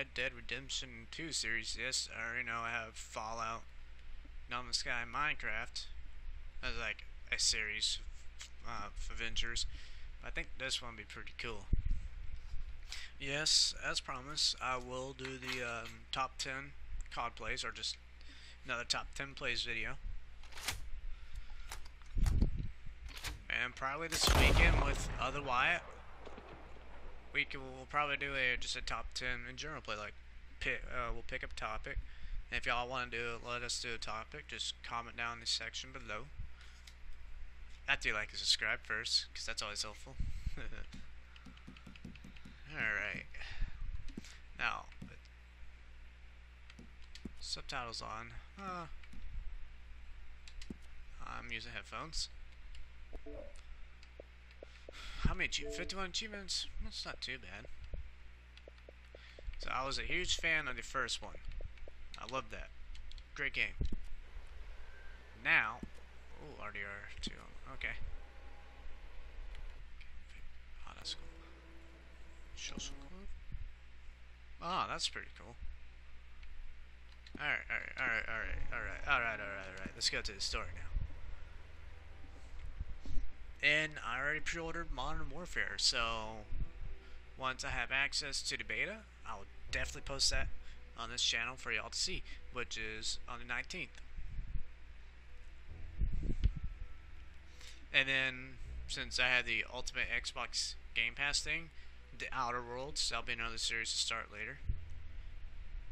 Red Dead Redemption 2 series. Yes, I already know I have Fallout, No Man's Sky, Minecraft as like a series uh, of adventures. I think this one will be pretty cool. Yes, as promised, I will do the um, top 10 COD plays, or just another top 10 plays video. And probably this weekend with Other Wyatt, we can, we'll probably do a just a top 10 in general play. Like, pick, uh, we'll pick up a topic. And if y'all want to do it, let us do a topic, just comment down in the section below. After you like and subscribe first, because that's always helpful. Alright. Now, subtitles on. Uh, I'm using headphones. How many? achievements? 51 achievements? That's not too bad. So I was a huge fan of the first one. I love that. Great game. Now, oh, RDR2. Okay. Oh, that's cool. Oh, that's pretty cool. Alright, alright, alright, alright, alright, alright, alright, alright. Let's go to the story now. And I already pre-ordered Modern Warfare, so once I have access to the beta, I'll definitely post that on this channel for y'all to see, which is on the 19th. And then, since I had the Ultimate Xbox Game Pass thing, The Outer Worlds, that'll be another series to start later.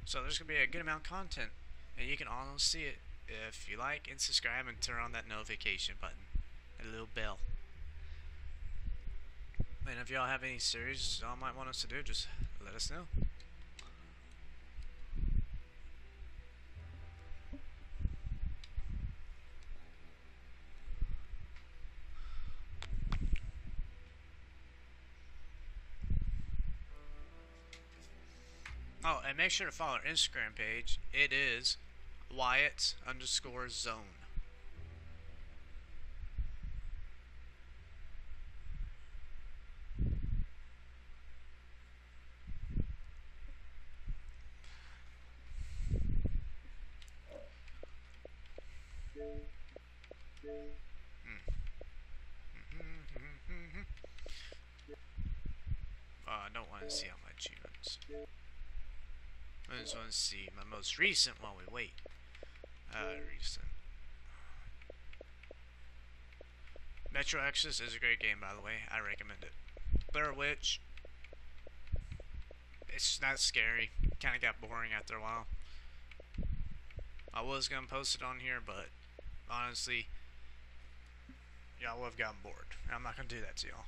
So there's going to be a good amount of content, and you can almost see it if you like and subscribe and turn on that notification button, a little bell. And if y'all have any series y'all might want us to do, just let us know. Oh, and make sure to follow our Instagram page. It is Wyatt underscore zone. I don't want to see all my achievements. I just want to see my most recent while we wait. Uh, recent. Metro Exodus is a great game, by the way. I recommend it. Blair Witch. It's not scary. Kind of got boring after a while. I was going to post it on here, but honestly, y'all have gotten bored. I'm not going to do that to y'all.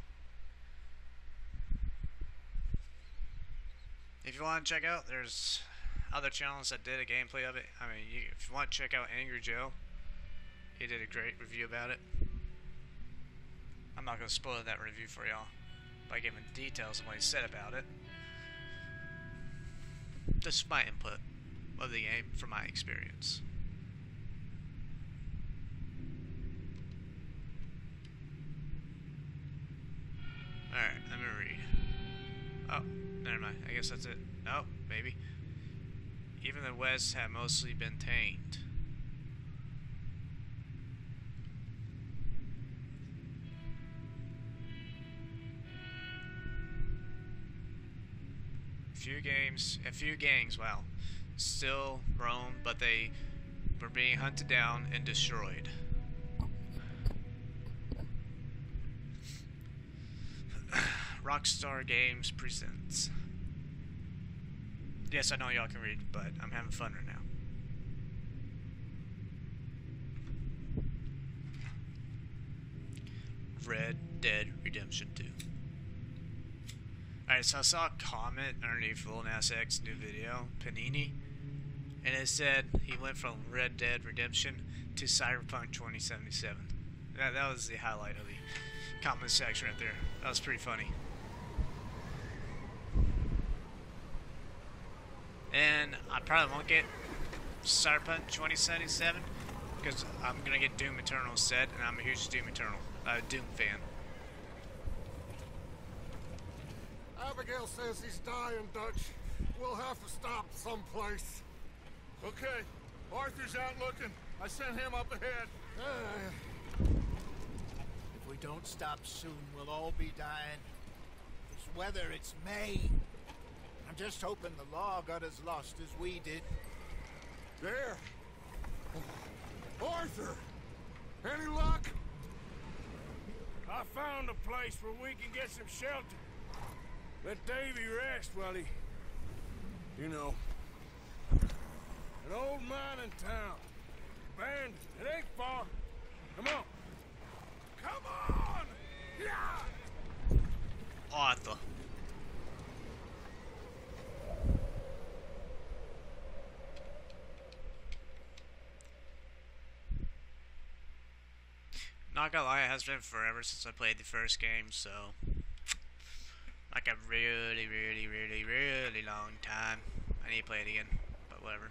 If you want to check out, there's other channels that did a gameplay of it. I mean, you, if you want to check out Angry Joe, he did a great review about it. I'm not going to spoil that review for y'all by giving details of what he said about it. Just my input of the game from my experience. That's it. No, maybe. Even the West had mostly been tamed. A few games, a few gangs, wow, still roam, but they were being hunted down and destroyed. Rockstar Games presents. Yes, I know y'all can read, but I'm having fun right now. Red Dead Redemption 2. Alright, so I saw a comment underneath Lil Nas new video, Panini, and it said he went from Red Dead Redemption to Cyberpunk 2077. That, that was the highlight of the comment section right there. That was pretty funny. And I probably won't get Cyberpunk 2077 because I'm gonna get Doom Eternal set, and I'm a huge Doom Eternal, uh, Doom fan. Abigail says he's dying, Dutch. We'll have to stop someplace. Okay, Arthur's out looking. I sent him up ahead. Uh, If we don't stop soon, we'll all be dying. This weather, it's May. I'm just hoping the law got as lost as we did. there. Arthur! Any luck? I found a place where we can get some shelter. Let Davy rest while he... You know. An old mining town. Abandoned. It ain't far. Come on. Come on! Yeah! Arthur. Not gonna lie, it has been forever since I played the first game, so like a really, really, really, really long time. I need to play it again, but whatever.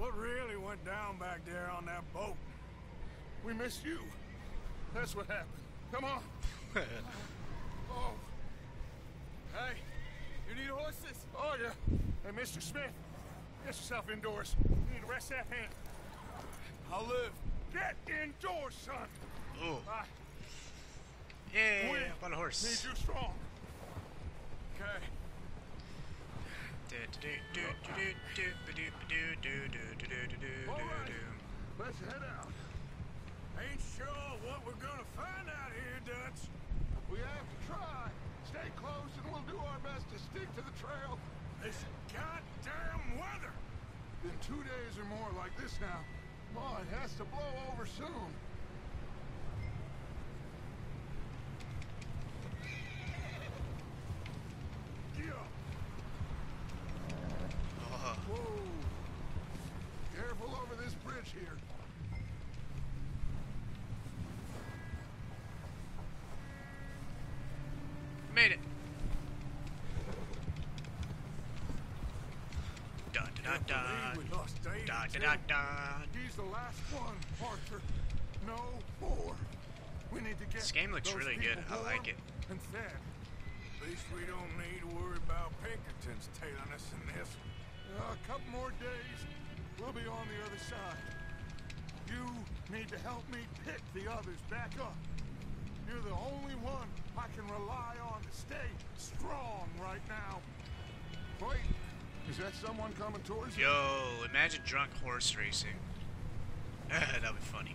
What really went down back there on that boat? We missed you. That's what happened. Come on. Oh, Hey, you need horses? oh yeah. Hey, Mr. Smith, get yourself indoors. You need to rest that hand. I'll live. Get indoors, son. Ooh. I Yeah, about a horse. need you strong. Okay. Let's head out. Ain't sure what we're gonna find out here, Dutch. We have to try. Stay close and we'll do our best to stick to the trail. This goddamn weather. Been two days or more like this now. Oh, it has to blow over soon. Yeah. Oh, Whoa. Careful over this bridge here. Made it. Da da da da. we lost Davy, Da da da da. He's the last one, Arthur. No more. We need to get This game looks really good. I like it. And fed. At least we don't need to worry about Pinkertons tailing us in this. Uh, a couple more days, we'll be on the other side. You need to help me pick the others back up. You're the only one I can rely on stay strong right now. Wait, is that someone coming towards you? Yo, imagine drunk horse racing. That'd be funny.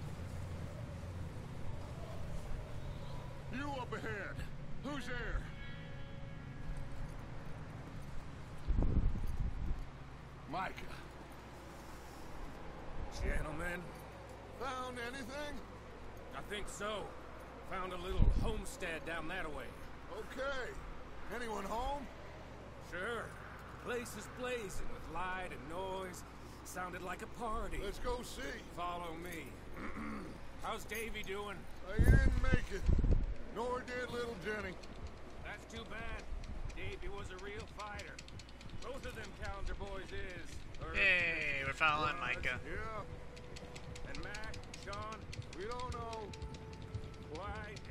You up ahead. Who's there? Micah. Gentlemen, Found anything? I think so. Found a little homestead down that way. Okay. Anyone home? Sure. The Place is blazing with light and noise. Sounded like a party. Let's go see. Follow me. How's Davy doing? You didn't make it. Nor did little Jenny. That's too bad. Davy was a real fighter. Both of them Callander boys is. Or Hey, we're following Bloods. Micah. Yeah, And Mac, Sean, we don't know. quite a business.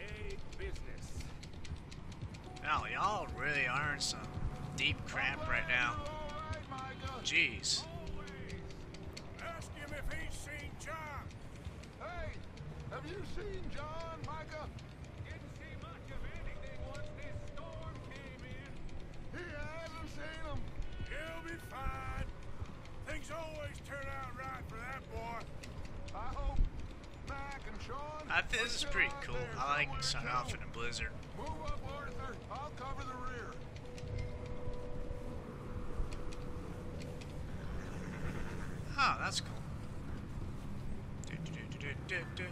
Wow, y'all really are in some deep crap right now. All right, Micah. Jeez. Ask him if he's seen John. Hey, have you seen John, Micah? Didn't see much of anything once this storm came in. He hasn't seen him. He'll be fine. Things always turn out right for that boy. I hope Mac and Sean. I think this is pretty cool. I like somewhere, starting off in a blizzard. Move up, Arthur. I'll cover the rear. Oh, that's cool. Do, do, do,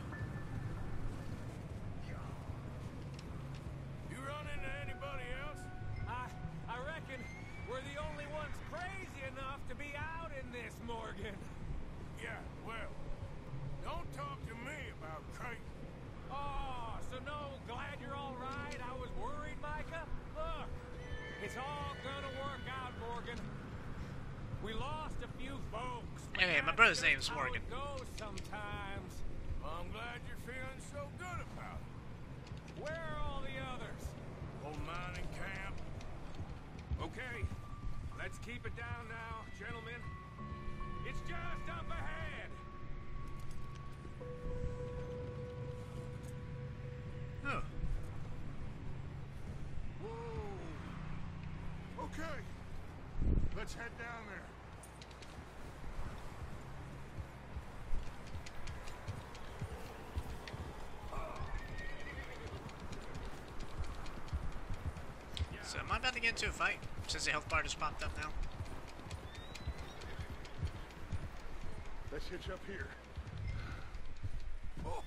but Hey, my that's brother's just name's Morgan. It goes sometimes. I'm glad you're feeling so good about it. Where are all the others? Old mining camp. Okay, let's keep it down now, gentlemen. It's just up ahead. Oh, Whoa. Okay. Let's head down there. so am I about to get into a fight since the health bar just popped up now? Let's hitch up here. Oh.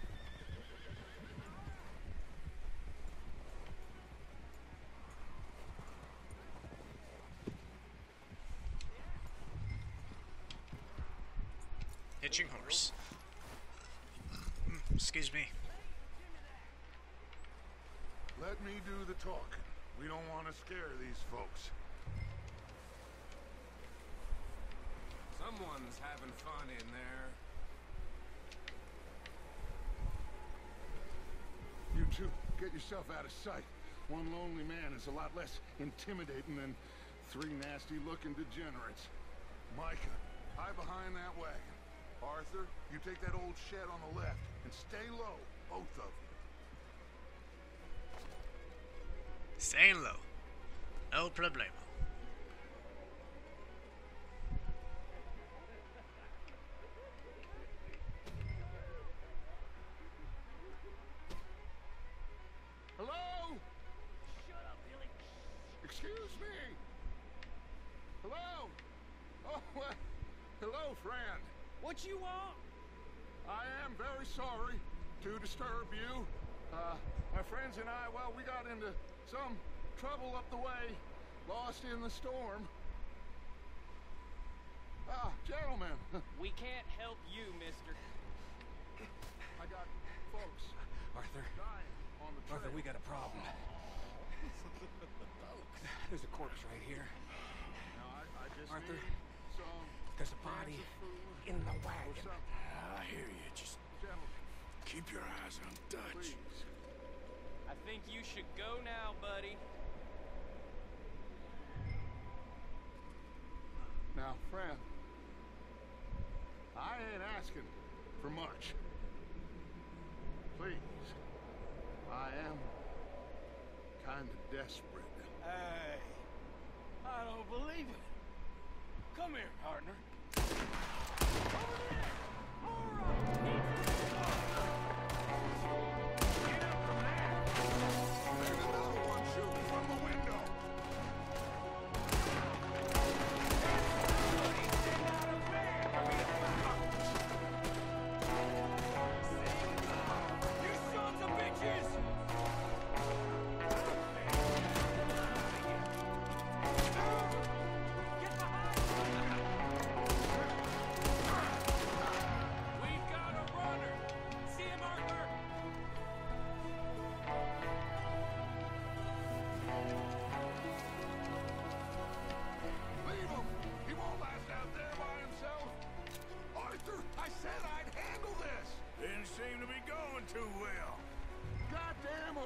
Hitching horse. Mm, Excuse me. Let me do the talking. We don't want to scare these folks. Someone's having fun in there. You two, get yourself out of sight. One lonely man is a lot less intimidating than three nasty-looking degenerates. Micah, hide behind that wagon. Arthur, you take that old shed on the left and stay low, both of you. Staying low. No problemo. Hello? Shut up, Billy. Excuse me. Hello? Oh, well, hello, friend. What you want? I am very sorry to disturb you. My friends and I, well, we got into some trouble up the way, lost in the storm. Ah, gentlemen, We can't help you, mister. I got folks Arthur, dying on the trail. Arthur, we got a problem. There's a corpse right here. Now, I, I just Arthur, need some There's a body in the or wagon. I hear you. Just Gentlemen, keep your eyes on Dutch. please. I think you should go now, buddy. Now, friend, I ain't asking for much. Please, I am kind of desperate. Hey, I don't believe it. Come here, partner. There's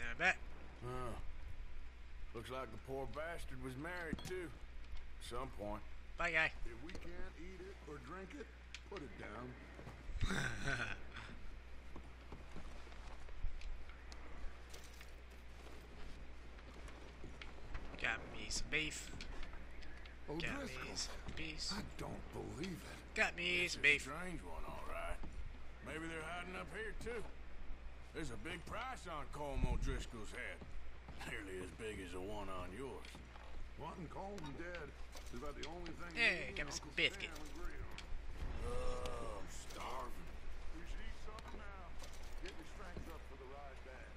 Then I'm back. Oh. Looks like the poor bastard was married too. At some point. Bye, guy. If we can't eat it or drink it, put it down. Got me some beef. Oh, Got me some beef. I don't believe it. Got me some beef. strange one, all right. Maybe they're hiding up here too. There's a big price on Colm O'Driscoll's head. Nearly as big as the one on yours. Wanting Colm dead is about the only thing Hey, me give me some Uncle biscuit. Sam agree on. Oh, I'm starving. We should eat something now. Get your strength up for the ride back.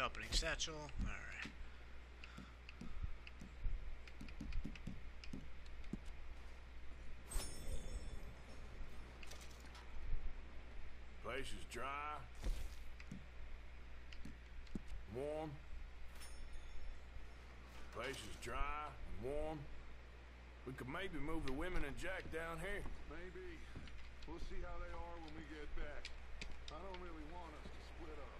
Opening satchel. Alright. Place is dry. Warm. Place is dry and warm. We could maybe move the women and Jack down here. Maybe. We'll see how they are when we get back. I don't really want us to split up.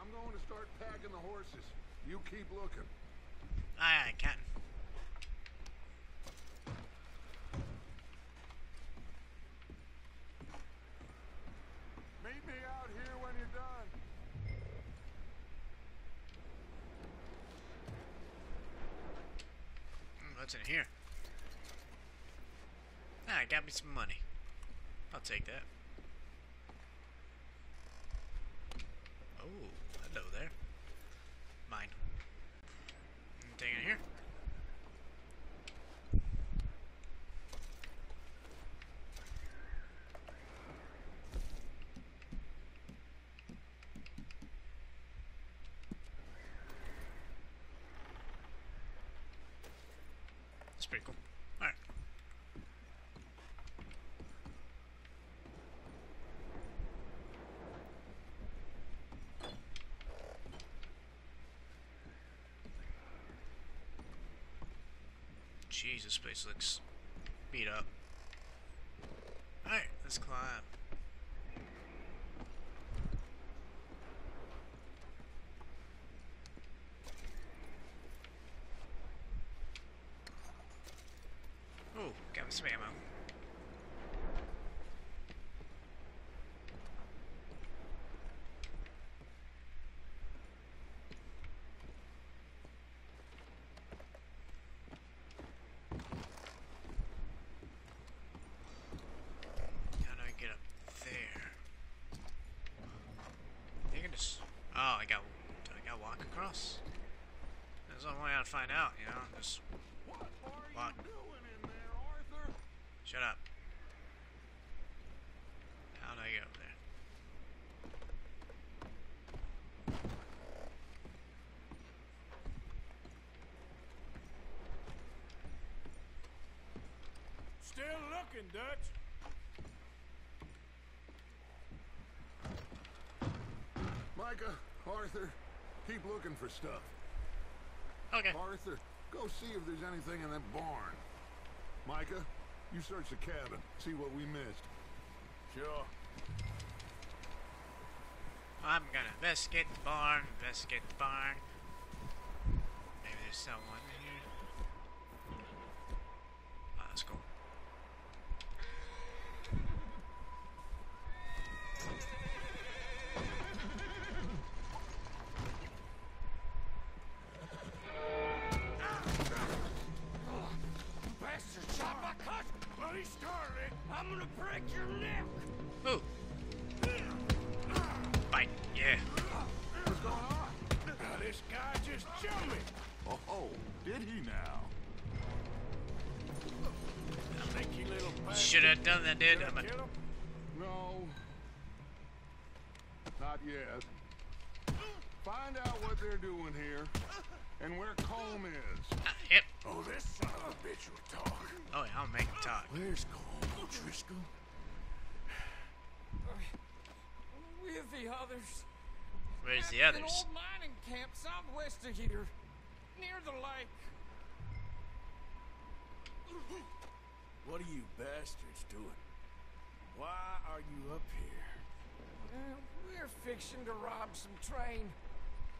I'm going to start packing the horses. You keep looking. Aye, aye, Captain. Meet me out here when you're done. Mm, What's in here? Ah, I got me some money. I'll take that. Oh, hello there. Mine. Anything in here? It's pretty cool. Alright. This place looks beat up. Alright, let's climb. Find out, you know. Just What are Lock. you doing in there, Arthur? shut up. How do I get over there? Still looking, Dutch. Micah, Arthur, keep looking for stuff. Okay. Arthur, go see if there's anything in that barn. Micah, you search the cabin, see what we missed. Sure. I'm gonna investigate the barn, investigate the barn. Maybe there's someone just jumped me. Oh, did he now? Sneaky little bastard. Should have done that, dude. Did I I'm a, kill him? No. Not yet. Find out what they're doing here and where Colm is. ah, yep. Oh, this son of a bitch will talk. Oh, yeah, I'll make him talk. Where's Colm O'Driscoll? With the others. Where's at the An others? old mining camp southwest of here, near the lake. What are you bastards doing? Why are you up here? Uh, we're fixing to rob some train.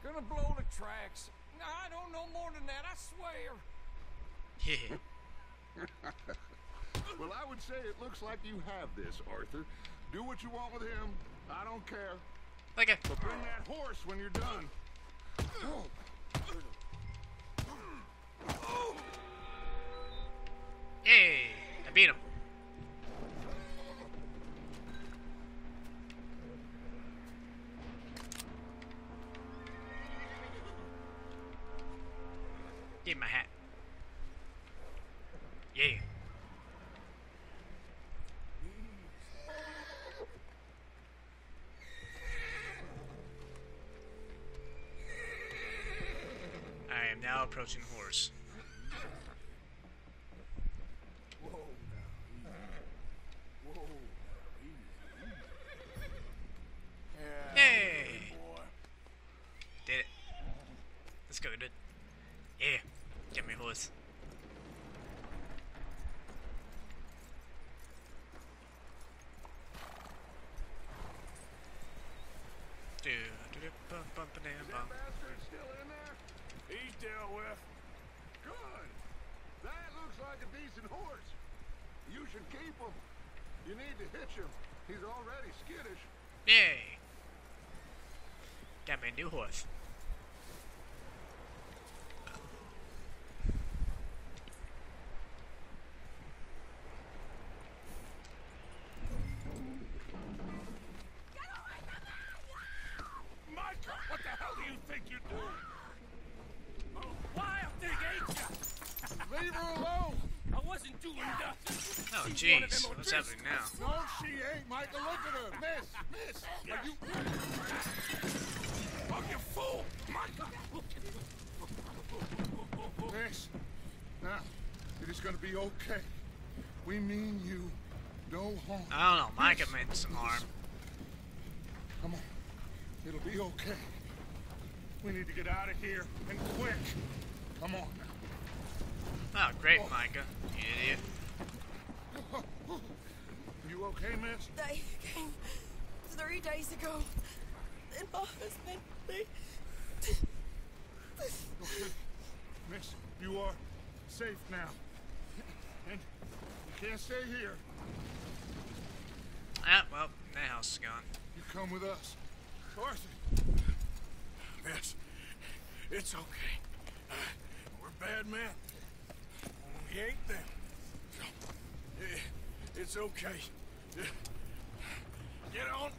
Gonna blow the tracks. I don't know more than that, I swear. Yeah. Well, I would say it looks like you have this, Arthur. Do what you want with him. I don't care. But bring that horse when you're done. Yay! I beat him. Approaching horse. Whoa, now, easy. Whoa, now, easy, easy. Yeah, Hey! boy. Did it. Let's go, dude. Yeah. Get me horse. Do, do, do, bum, bum, ba, dam, bum. Bastard still in there? He's dealt with. Good. That looks like a decent horse. You should keep him. You need to hitch him. He's already skittish. Yay! Got me a new horse. Micah, what the hell do you think you're doing? Wild thing, ain't ya? Leave her alone. I wasn't doing nothing. Oh, She's one of jeez. What's happening now? No, she ain't, Micah. Look at her. Miss, miss. Are you... Oh, you fool! Micah! Miss. Now, it is going to be okay. We mean you no harm. I don't know. Micah made some harm. Come on. It'll be okay. We need to get out of here, and quick. Come on Oh, great, Micah. You idiot. Now. You okay, miss? They came three days ago. And my husband, they. Okay. Miss, you are safe now. And you can't stay here. Ah, well, that house is gone. You come with us. Arthur. Miss, it's okay. Uh, we're bad men. We ain't them. Eh, It's okay. Eh, Get on.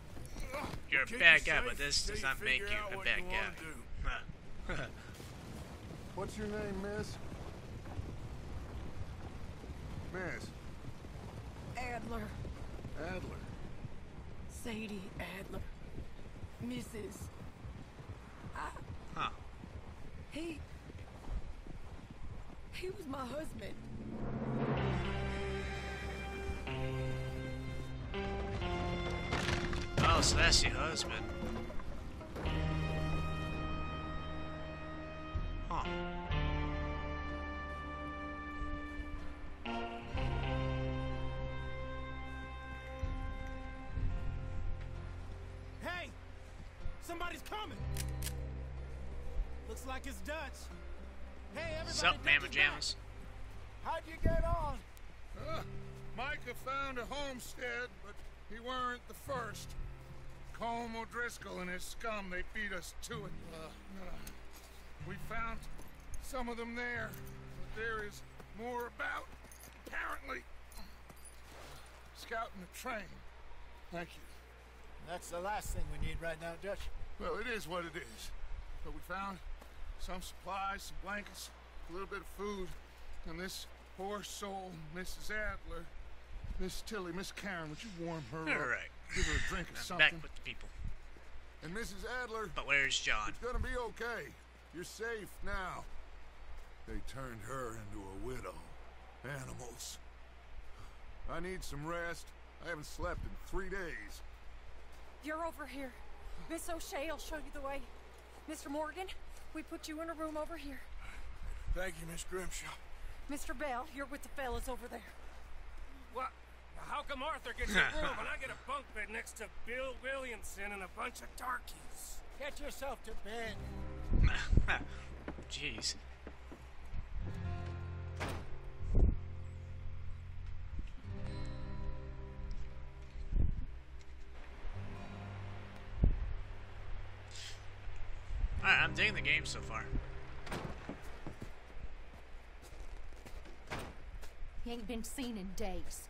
You're a bad guy, but this does not make you a bad guy. What's your name, miss? Miss Adler. Adler. Sadie Adler. Mrs. I, Huh. he. He was my husband. Oh, so that's your husband. Huh. Hey! Somebody's coming! Looks like it's Dutch. Hey, everybody! Sup, Dutch Jammas? How'd you get on? Uh, Micah found a homestead, but he weren't the first. Colm O'Driscoll and his scum, they beat us to it. Uh, uh, we found some of them there, but there is more about, apparently. Scouting the train. Thank you. That's the last thing we need right now, Dutch. Well, it is what it is. But we found some supplies, some blankets, a little bit of food, and this poor soul, Mrs. Adler, Miss Tilly, Miss Karen, would you warm her up? All right. Give her a drink of I'm something. back with the people. And Mrs. Adler, But where's John? it's gonna be okay. You're safe now. They turned her into a widow. Animals. I need some rest. I haven't slept in three days. You're over here. Miss O'Shea will show you the way. Mr. Morgan, we put you in a room over here. Thank you, Miss Grimshaw. Mr. Bell, you're with the fellas over there. What? How come Arthur gets a room and I get a bunk bed next to Bill Williamson and a bunch of darkies? Get yourself to bed. Jeez. Alright, I'm digging the game so far. He ain't been seen in days.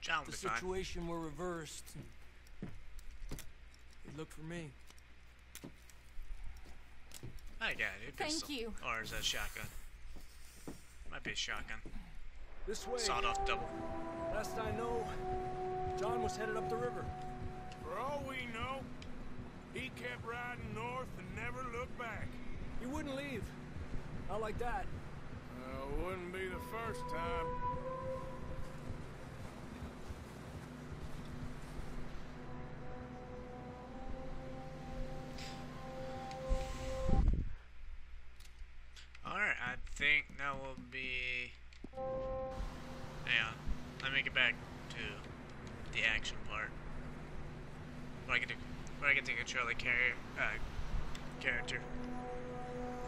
John will The situation were reversed. He looked for me. I got it. Thank pistol. you. Or is that shotgun? Might be a shotgun. This way. Sawed off double. Last I know, John was headed up the river. For all we know, he kept riding north and never looked back. He wouldn't leave. Not like that. Uh, wouldn't be the first time. Will be. Yeah, let me get back to the action part. Where I get to, where I get to control the carrier, uh, character.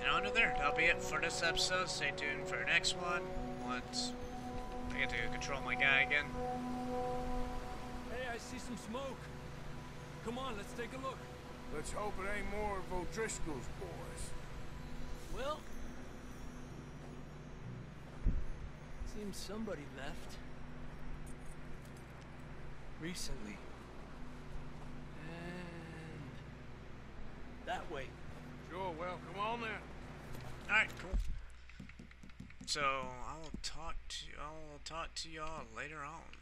And under there, that'll be it for this episode. Stay tuned for the next one. Once I get to control my guy again. Hey, I see some smoke. Come on, let's take a look. Let's hope it ain't more of O'Driscoll's boys. Well, seems somebody left. Recently. And that way. Sure, well, come on then. Alright, cool. So I will talk to I will talk to y'all later on.